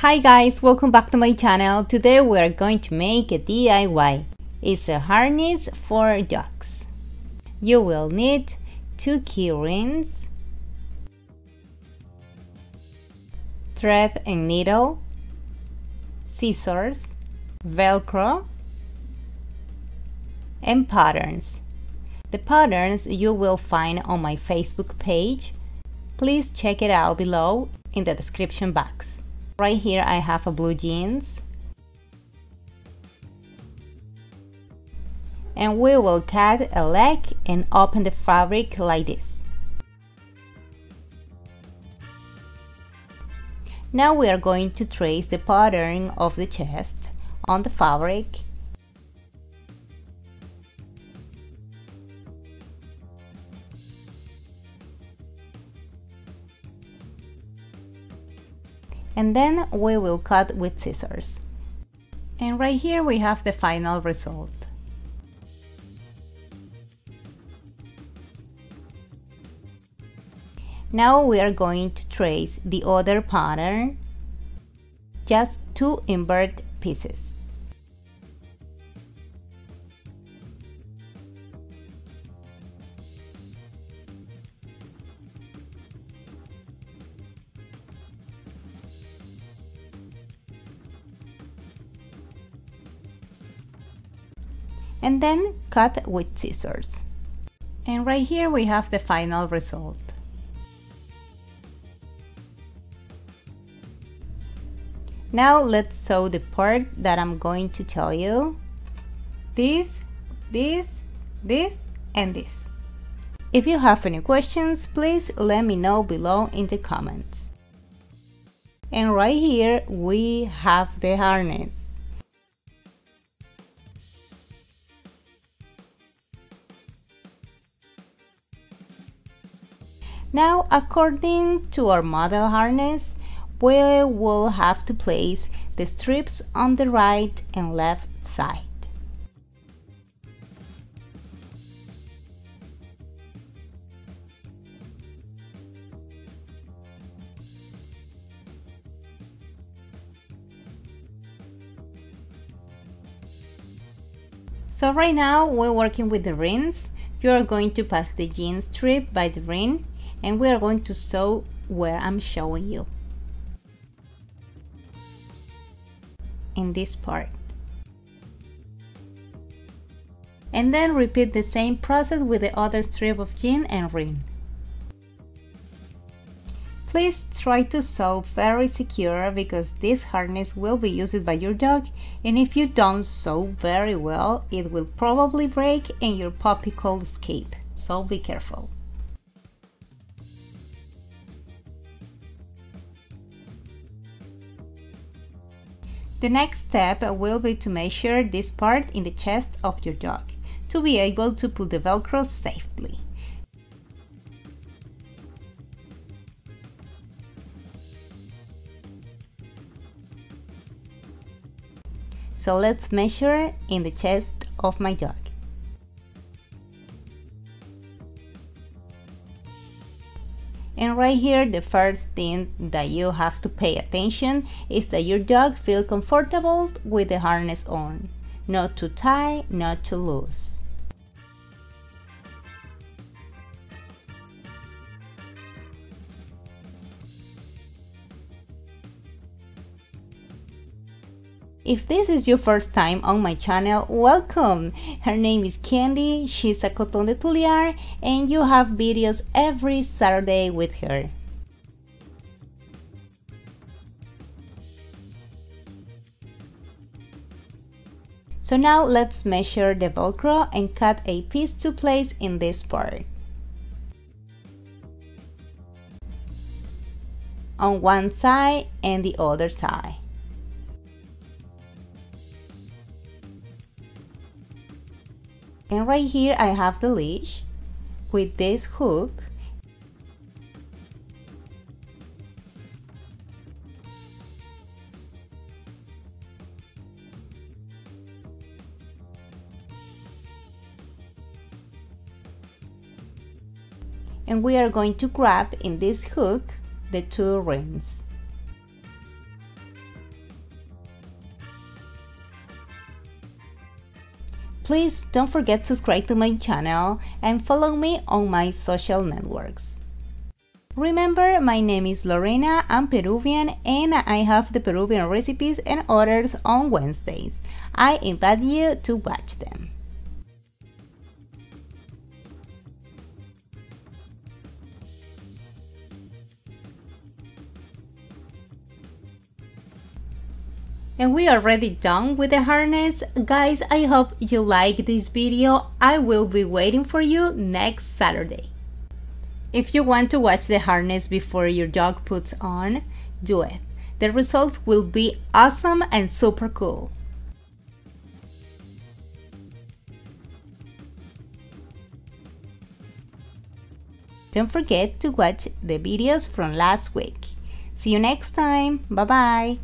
Hi guys, welcome back to my channel. Today we are going to make a DIY. It's a harness for dogs. You will need two key rings, thread and needle, scissors, velcro, and patterns. The patterns you will find on my Facebook page. Please check it out below in the description box. Right here I have a blue jeans. And we will cut a leg and open the fabric like this. Now we are going to trace the pattern of the chest on the fabric and then we will cut with scissors. And right here we have the final result. Now we are going to trace the other pattern, just two invert pieces. And then cut with scissors. And right here we have the final result. Now let's sew the part that I'm going to tell you. This, this, this, and this. If you have any questions, please let me know below in the comments. And right here we have the harness. Now, according to our model harness, we will have to place the strips on the right and left side. So right now we're working with the rings. You are going to pass the jean strip by the ring and we are going to sew where I'm showing you. In this part. And then repeat the same process with the other strip of jean and ring. Please try to sew very secure because this harness will be used by your dog. And if you don't sew very well it will probably break and your puppy could escape, so be careful. The next step will be to measure this part in the chest of your dog to be able to pull the velcro safely. So let's measure in the chest of my dog. And right here, the first thing that you have to pay attention is that your dog feel comfortable with the harness on. Not too tight, not too loose. If this is your first time on my channel, welcome! Her name is Candy, she's a Coton de Tulear, and you have videos every Saturday with her. So now let's measure the velcro and cut a piece to place in this part. On one side and the other side. And right here I have the leash with this hook. And we are going to grab in this hook the two rings Please don't forget to subscribe to my channel and follow me on my social networks. Remember, my name is Lorena, I'm Peruvian and I have the Peruvian recipes and orders on Wednesdays. I invite you to watch them. And we are already done with the harness. Guys, I hope you like this video. I will be waiting for you next Saturday. If you want to watch the harness before your dog puts on, do it. The results will be awesome and super cool. Don't forget to watch the videos from last week. See you next time. Bye bye.